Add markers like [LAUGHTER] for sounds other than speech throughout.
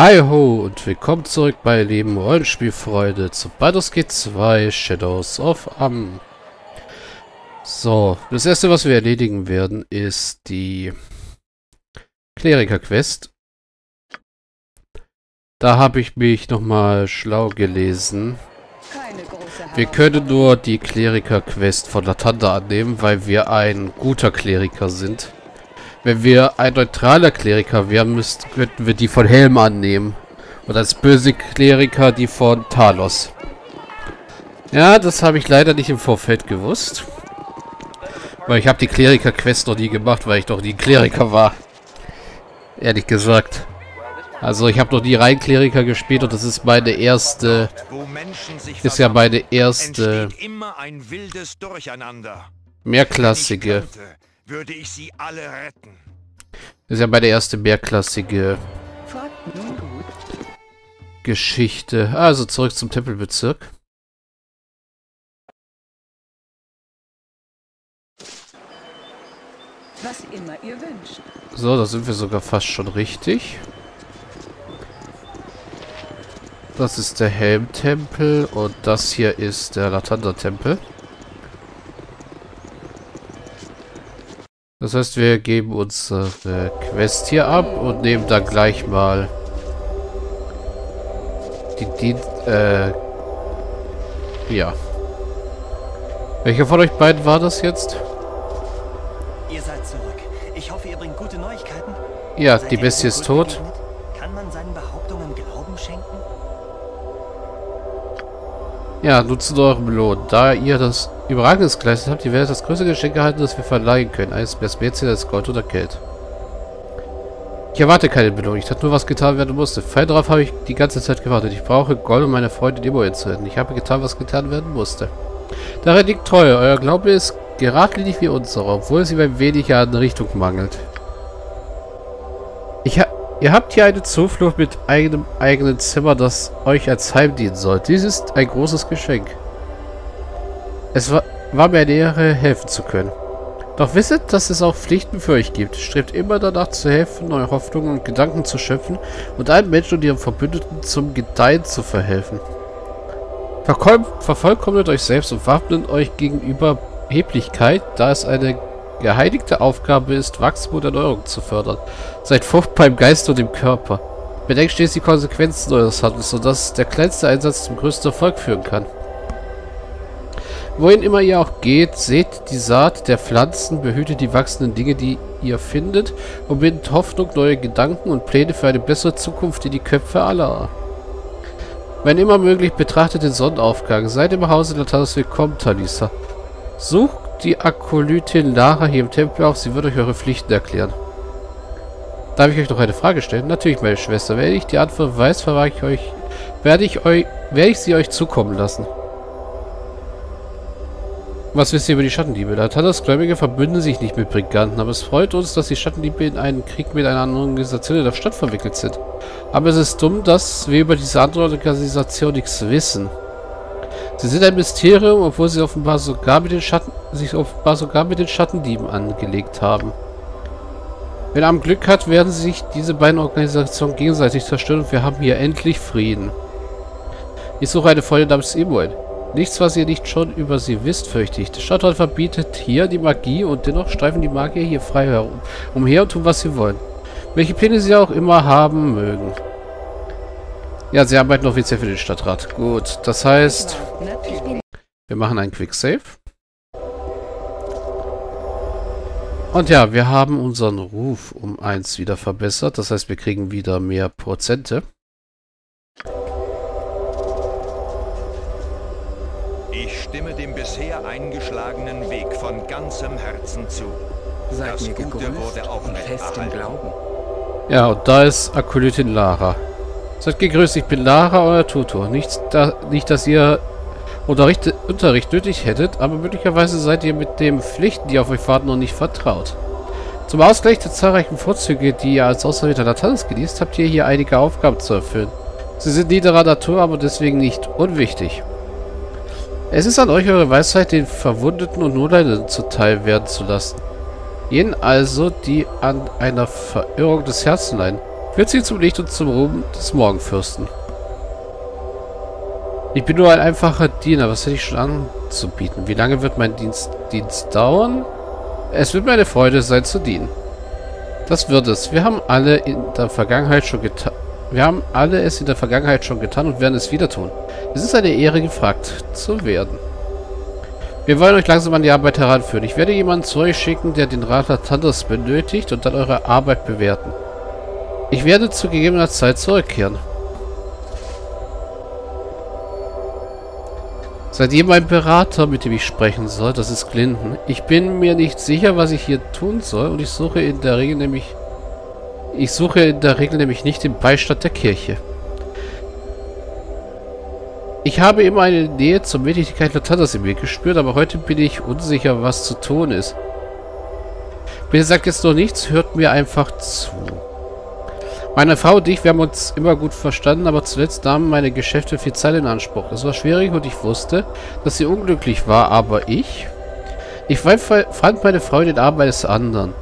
Hi ho und willkommen zurück bei Leben Rollenspielfreude zu Baldur's Gate 2 Shadows of Am. So, das erste, was wir erledigen werden, ist die Kleriker-Quest. Da habe ich mich nochmal schlau gelesen. Wir können nur die Kleriker-Quest von Latanda annehmen, weil wir ein guter Kleriker sind. Wenn wir ein neutraler Kleriker wären, müssten, könnten wir die von Helm annehmen. Und als böse Kleriker die von Talos. Ja, das habe ich leider nicht im Vorfeld gewusst. Weil ich habe die Kleriker-Quest noch nie gemacht, weil ich doch nie Kleriker war. Ehrlich gesagt. Also ich habe noch nie rein Kleriker gespielt und das ist meine erste... Ist ja meine erste... Mehrklassige würde ich sie alle retten. Das ist ja bei der erste mehrklassige Geschichte. Also zurück zum Tempelbezirk. Was immer ihr wünscht. So, da sind wir sogar fast schon richtig. Das ist der Helmtempel und das hier ist der Latanda-Tempel. Das heißt, wir geben unsere Quest hier ab und nehmen dann gleich mal die Dienst... Äh... Ja. Welcher von euch beiden war das jetzt? Ihr seid zurück. Ich hoffe, ihr bringt gute Neuigkeiten. Ja, seid die Bestie ist tot. Kann man seinen Behauptungen Glauben schenken? Ja, nutzen eure Belohn. Da ihr das Überragendes geleistet habt, ihr das größte Geschenk erhalten, das wir verleihen können. Eines Ziel als Gold oder Geld. Ich erwarte keine Belohnung. Ich habe nur was getan werden musste. Fein darauf habe ich die ganze Zeit gewartet. Ich brauche Gold, um meine Freunde Nemo zu retten. Ich habe getan, was getan werden musste. Darin liegt Treue. Euer Glaube ist geradlinig wie unserer, obwohl es ihm ein wenig an Richtung mangelt. Ich ha ihr habt hier eine Zuflucht mit eigenem eigenen Zimmer, das euch als Heim dienen soll. Dies ist ein großes Geschenk. Es war, mir eine Ehre, helfen zu können. Doch wisset, dass es auch Pflichten für euch gibt. Strebt immer danach zu helfen, neue Hoffnungen und Gedanken zu schöpfen und allen Menschen und ihren Verbündeten zum Gedeihen zu verhelfen. vervollkommnet euch selbst und wappnet euch gegenüber Heblichkeit, da es eine geheiligte Aufgabe ist, Wachstum und Erneuerung zu fördern. Seid fruchtbar im Geist und im Körper. Bedenkt stets die Konsequenzen eures Handelns, sodass der kleinste Einsatz zum größten Erfolg führen kann. Wohin immer ihr auch geht, seht die Saat der Pflanzen, behütet die wachsenden Dinge, die ihr findet und bindet Hoffnung, neue Gedanken und Pläne für eine bessere Zukunft in die Köpfe aller. Wenn immer möglich, betrachtet den Sonnenaufgang. Seid im Hause Latanas willkommen, Talisa. Sucht die Akolytin Lara hier im Tempel auf, sie wird euch eure Pflichten erklären. Darf ich euch noch eine Frage stellen? Natürlich, meine Schwester. Wenn ich die Antwort weiß, verwage ich euch, werde ich euch, werde ich sie euch zukommen lassen. Was wisst ihr über die Schattendiebe? Latanas Gläubige verbünden sich nicht mit Briganten, aber es freut uns, dass die Schattendiebe in einen Krieg mit einer anderen Organisation in der Stadt verwickelt sind. Aber es ist dumm, dass wir über diese andere Organisation nichts wissen. Sie sind ein Mysterium, obwohl sie offenbar sogar mit den Schatten, sich offenbar sogar mit den Schattendieben angelegt haben. Wenn er am Glück hat, werden sich diese beiden Organisationen gegenseitig zerstören und wir haben hier endlich Frieden. Ich suche eine Freundin namens Emoen. Nichts, was ihr nicht schon über sie wisst, fürchte ich. Der Stadtrat verbietet hier die Magie und dennoch streifen die Magier hier frei herum, umher und tun, was sie wollen. Welche Pläne sie auch immer haben mögen. Ja, sie arbeiten offiziell für den Stadtrat. Gut, das heißt, wir machen einen Quick Save. Und ja, wir haben unseren Ruf um eins wieder verbessert. Das heißt, wir kriegen wieder mehr Prozente. Stimme dem bisher eingeschlagenen Weg von ganzem Herzen zu. Seid das mir Gute wurde auch fest im Glauben. Ja, und da ist Akolytin Lara. Seid gegrüßt, ich bin Lara, euer Tutor. Nicht, da, nicht dass ihr Unterricht, Unterricht nötig hättet, aber möglicherweise seid ihr mit den Pflichten, die auf euch warten, noch nicht vertraut. Zum Ausgleich der zahlreichen Vorzüge, die ihr als Auserwählter Latanz genießt, habt ihr hier einige Aufgaben zu erfüllen. Sie sind niederer Natur, aber deswegen nicht unwichtig. Es ist an euch, eure Weisheit den Verwundeten und Notleidenden zuteil werden zu lassen. Jenen also, die an einer Verirrung des Herzens leiden. Führt sie zum Licht und zum Ruhm des Morgenfürsten. Ich bin nur ein einfacher Diener. Was hätte ich schon anzubieten? Wie lange wird mein Dienst, Dienst dauern? Es wird mir eine Freude sein, zu dienen. Das wird es. Wir haben alle in der Vergangenheit schon getan. Wir haben alle es in der Vergangenheit schon getan und werden es wieder tun. Es ist eine Ehre, gefragt zu werden. Wir wollen euch langsam an die Arbeit heranführen. Ich werde jemanden zu euch schicken, der den Radler Thunders benötigt und dann eure Arbeit bewerten. Ich werde zu gegebener Zeit zurückkehren. Seid ihr mein Berater, mit dem ich sprechen soll? Das ist Clinton. Ich bin mir nicht sicher, was ich hier tun soll und ich suche in der Regel nämlich... Ich suche in der Regel nämlich nicht den Beistand der Kirche. Ich habe immer eine Nähe zur Mächtigkeit Latandas in mir gespürt, aber heute bin ich unsicher, was zu tun ist. Bitte sagt jetzt noch nichts, hört mir einfach zu. Meine Frau und ich, wir haben uns immer gut verstanden, aber zuletzt nahmen meine Geschäfte viel Zeit in Anspruch. Es war schwierig und ich wusste, dass sie unglücklich war, aber ich... Ich fand meine Frau in den eines anderen.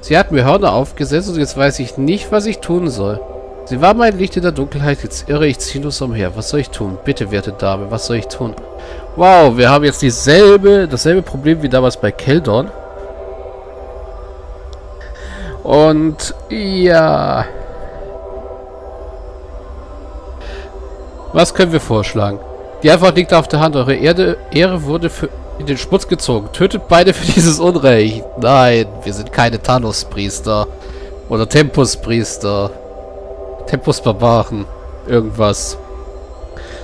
Sie hat mir Hörner aufgesetzt und jetzt weiß ich nicht, was ich tun soll. Sie war mein Licht in der Dunkelheit, jetzt irre ich ziellos umher. Was soll ich tun? Bitte, werte Dame, was soll ich tun? Wow, wir haben jetzt dieselbe, dasselbe Problem wie damals bei Keldorn. Und ja... Was können wir vorschlagen? Die Antwort liegt auf der Hand. Eure Erde, Ehre wurde für in den Schmutz gezogen. Tötet beide für dieses Unrecht. Nein, wir sind keine Thanos-Priester. Oder Tempus-Priester. Tempus-Barbaren. Irgendwas.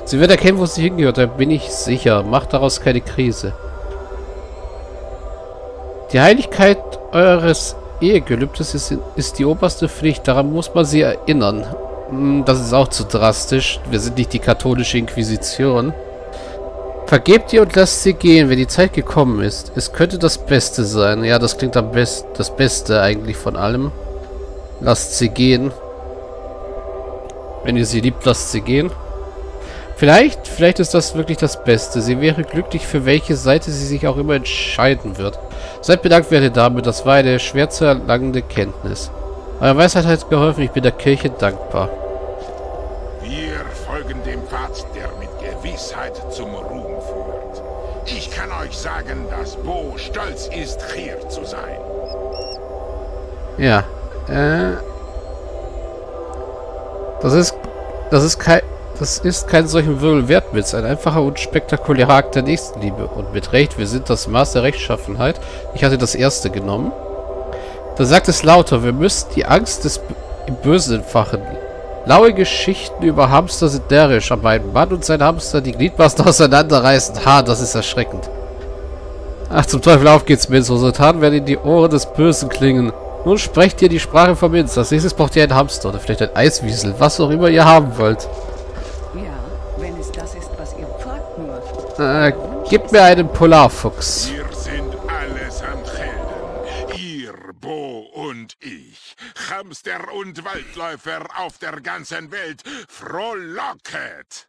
Sie wird erkennen, wo sie hingehört, da bin ich sicher. Macht daraus keine Krise. Die Heiligkeit eures Ehegelübdes ist, ist die oberste Pflicht. Daran muss man sie erinnern. Hm, das ist auch zu drastisch. Wir sind nicht die katholische Inquisition. Vergebt ihr und lasst sie gehen, wenn die Zeit gekommen ist. Es könnte das Beste sein. Ja, das klingt am besten, das Beste eigentlich von allem. Lasst sie gehen. Wenn ihr sie liebt, lasst sie gehen. Vielleicht, vielleicht ist das wirklich das Beste. Sie wäre glücklich, für welche Seite sie sich auch immer entscheiden wird. Seid bedankt, werte Dame. Das war eine schwer zu erlangende Kenntnis. Eure Weisheit hat geholfen. Ich bin der Kirche dankbar. Euch sagen, dass Bo stolz ist, hier zu sein. Ja. Äh... Das ist... Das ist kein... Das ist kein solchen Wirbelwertwitz, ein einfacher und spektakulärer Akt der Nächstenliebe. Und mit Recht, wir sind das Maß der Rechtschaffenheit. Ich hatte das erste genommen. Da sagt es lauter, wir müssen die Angst des Bösen entfachen. Laue Geschichten über Hamster sind närrisch, aber ein Mann und sein Hamster die Gliedmaßen [LAUGHS] auseinanderreißen. Ha, das ist erschreckend. Ach, zum Teufel auf geht's, Minz. Unsere Taten werden in die Ohren des Bösen klingen. Nun sprecht ihr die Sprache von Minz. Als nächstes braucht ihr einen Hamster oder vielleicht ein Eiswiesel, was auch immer ihr haben wollt. Ja, wenn es das ist, was ihr fragt nur. Äh, gebt mir einen Polarfuchs. Wir sind allesamt Helden. Ihr, Bo und ich. Hamster und Waldläufer auf der ganzen Welt. Frohlocket!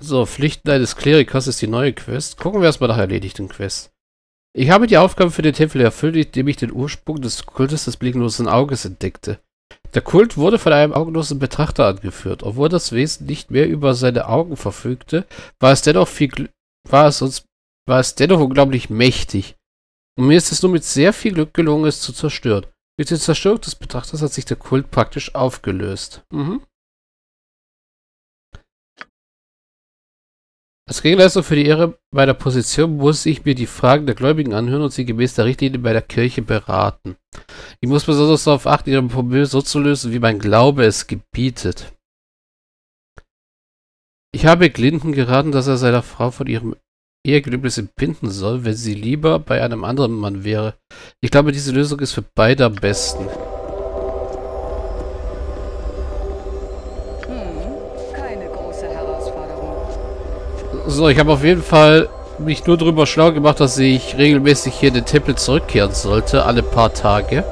So, Pflichten eines Klerikers ist die neue Quest. Gucken wir erstmal nach erledigten Quests. Ich habe die Aufgabe für den Tempel erfüllt, indem ich den Ursprung des Kultes des blickenlosen Auges entdeckte. Der Kult wurde von einem augenlosen Betrachter angeführt. Obwohl das Wesen nicht mehr über seine Augen verfügte, war es dennoch viel war es uns war es dennoch unglaublich mächtig. Und mir ist es nur mit sehr viel Glück gelungen, es zu zerstören. Mit der Zerstörung des Betrachters hat sich der Kult praktisch aufgelöst. Mhm. Als Gegenleistung für die Ehre meiner Position muss ich mir die Fragen der Gläubigen anhören und sie gemäß der Richtlinie bei der Kirche beraten. Ich muss besonders darauf achten, ihre Probleme so zu lösen, wie mein Glaube es gebietet. Ich habe Clinton geraten, dass er seiner Frau von ihrem Ehegelübnis entbinden soll, wenn sie lieber bei einem anderen Mann wäre. Ich glaube, diese Lösung ist für beide am besten. So, ich habe auf jeden Fall mich nur darüber schlau gemacht, dass ich regelmäßig hier in den Tempel zurückkehren sollte, alle paar Tage.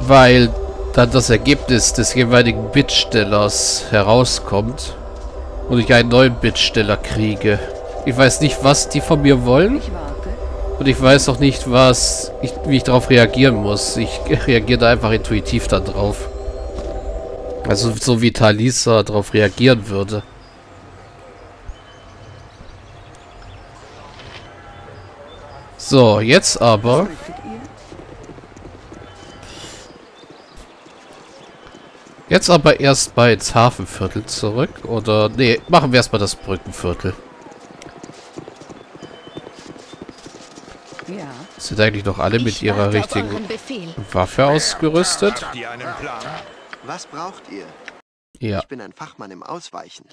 Weil dann das Ergebnis des jeweiligen Bittstellers herauskommt und ich einen neuen Bittsteller kriege. Ich weiß nicht, was die von mir wollen. Und ich weiß auch nicht, was ich, wie ich darauf reagieren muss. Ich [LAUGHS] reagiere da einfach intuitiv dann drauf. Also so wie Talisa darauf reagieren würde. So, jetzt aber... Jetzt aber erst mal ins Hafenviertel zurück. Oder, nee, machen wir erstmal das Brückenviertel. Ja. Sind eigentlich noch alle mit ihrer richtigen Waffe ausgerüstet? Was braucht ihr? Ja. Ich bin ein Fachmann im Ausweichen.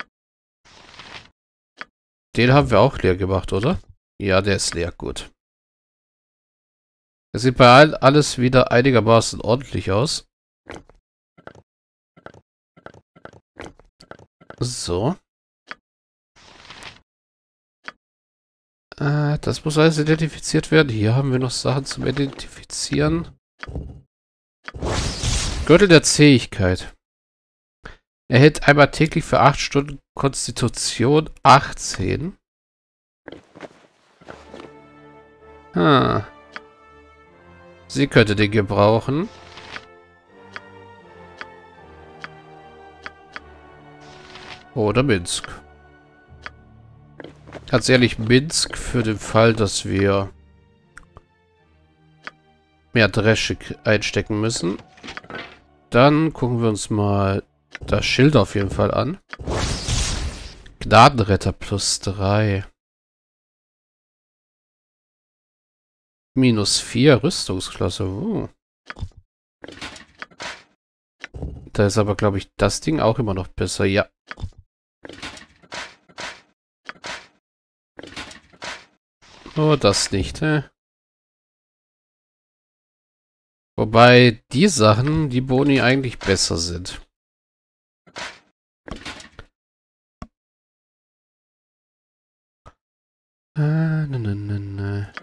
Den haben wir auch leer gemacht, oder? Ja, der ist leer, gut. Es sieht bei allen alles wieder einigermaßen ordentlich aus. So. Äh, das muss alles identifiziert werden. Hier haben wir noch Sachen zum Identifizieren. Gürtel der Zähigkeit. Er hält einmal täglich für 8 Stunden Konstitution 18. Hm. Sie könnte den gebrauchen. Oder Minsk. Ganz ehrlich, Minsk für den Fall, dass wir mehr Dresche einstecken müssen. Dann gucken wir uns mal das Schild auf jeden Fall an. Gnadenretter plus 3. Minus 4 Rüstungsklasse. Uh. Da ist aber, glaube ich, das Ding auch immer noch besser. Ja. Oh, das nicht, hä? Wobei die Sachen, die Boni eigentlich besser sind. Ah, ne, ne, ne, ne.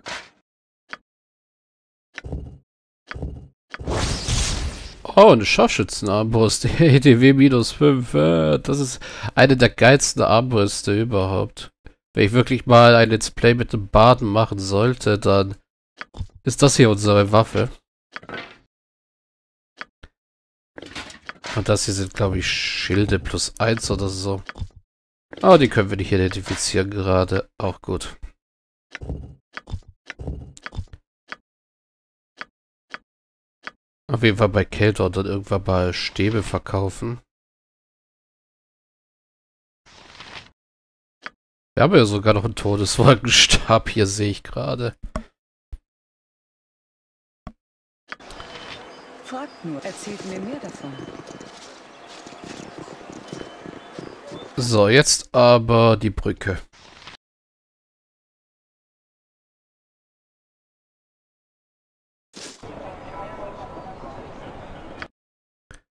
Oh, eine Scharfschützenarmbrust. [LAUGHS] EDW minus 5. Äh, das ist eine der geilsten Armbrüste überhaupt. Wenn ich wirklich mal ein Let's Play mit dem Baden machen sollte, dann ist das hier unsere Waffe. Und das hier sind, glaube ich, Schilde plus 1 oder so. Oh, die können wir nicht identifizieren gerade. Auch gut. Auf jeden Fall bei Kälte und dann irgendwann mal Stäbe verkaufen. Wir haben ja sogar noch einen Todeswolkenstab hier, sehe ich gerade. Nur, erzählt mir mehr davon. So, jetzt aber die Brücke.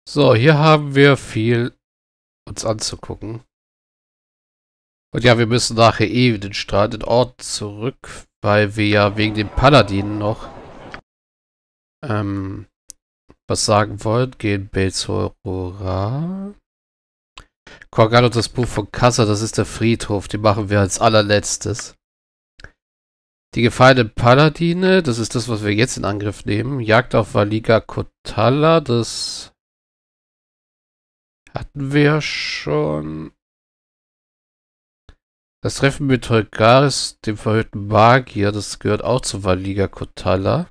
So, hier haben wir viel uns anzugucken. Und ja, wir müssen nachher eh den Strand in Ort zurück, weil wir ja wegen den Paladinen noch ähm, was sagen wollen. Gehen Belzorora. Korgan und das Buch von Kassa, das ist der Friedhof. Den machen wir als allerletztes. Die gefallenen Paladine, das ist das, was wir jetzt in Angriff nehmen. Jagd auf Valiga Kotala, das hatten wir schon. Das Treffen mit Holgaris, dem verhüllten Magier, das gehört auch zu Valiga Kotala.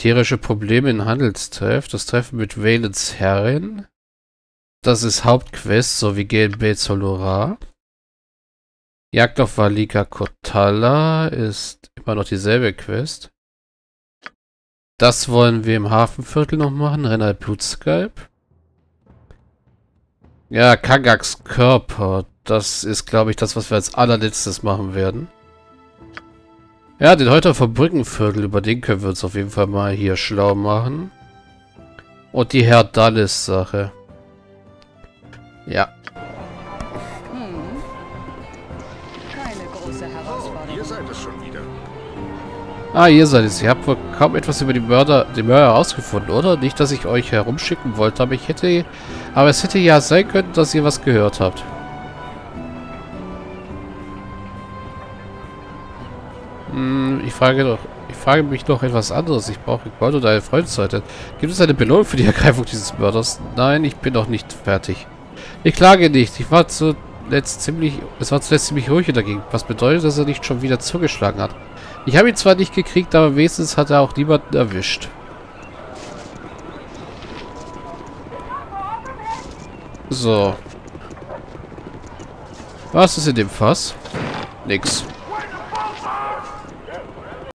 Tierische Probleme in Handelstreff, das Treffen mit Valens Herrin. Das ist Hauptquest, sowie GNB Zolora. Jagd auf Valika Kotala ist immer noch dieselbe Quest. Das wollen wir im Hafenviertel noch machen, Renal Blutskype. Ja, Kagaks Körper. Das ist, glaube ich, das, was wir als allerletztes machen werden. Ja, den heute vom Brückenviertel, über den können wir uns auf jeden Fall mal hier schlau machen. Und die Herr Dallis-Sache. Ja. Hm. Keine große Herausforderung. Oh, ihr seid es schon wieder. Ah, ihr seid es. Ihr habt wohl kaum etwas über die Mörder, den Mörder herausgefunden, oder? Nicht, dass ich euch herumschicken wollte, aber ich hätte... Aber es hätte ja sein können, dass ihr was gehört habt. Ich frage doch, ich frage mich noch etwas anderes. Ich brauche Gold oder eine Freundesseite. Gibt es eine Belohnung für die Ergreifung dieses Mörders? Nein, ich bin noch nicht fertig. Ich klage nicht. Ich war zuletzt ziemlich, es war zuletzt ziemlich ruhig dagegen. Was bedeutet, dass er nicht schon wieder zugeschlagen hat? Ich habe ihn zwar nicht gekriegt, aber wenigstens hat er auch niemanden erwischt. So. Was ist in dem Fass? Nix.